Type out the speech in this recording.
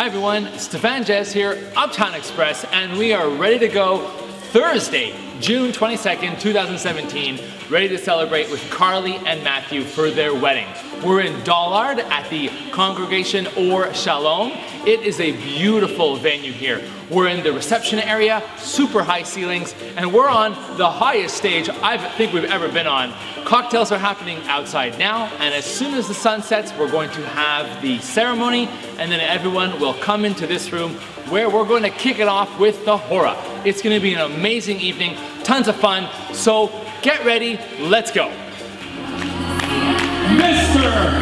Hi everyone, Stefan Jez here, Uptown Xpress, and we are ready to go Thursday, June 22nd, 2017, ready to celebrate with Carly and Matthew for their wedding. We're in Dollard at the Congregation Or Shalom. It is a beautiful venue here. We're in the reception area, super high ceilings, and we're on the highest stage I think we've ever been on. Cocktails are happening outside now, and as soon as the sun sets, we're going to have the ceremony, and then everyone will come into this room where we're going to kick it off with the Hora. It's to be an amazing evening, tons of fun, so get ready, let's go. Miss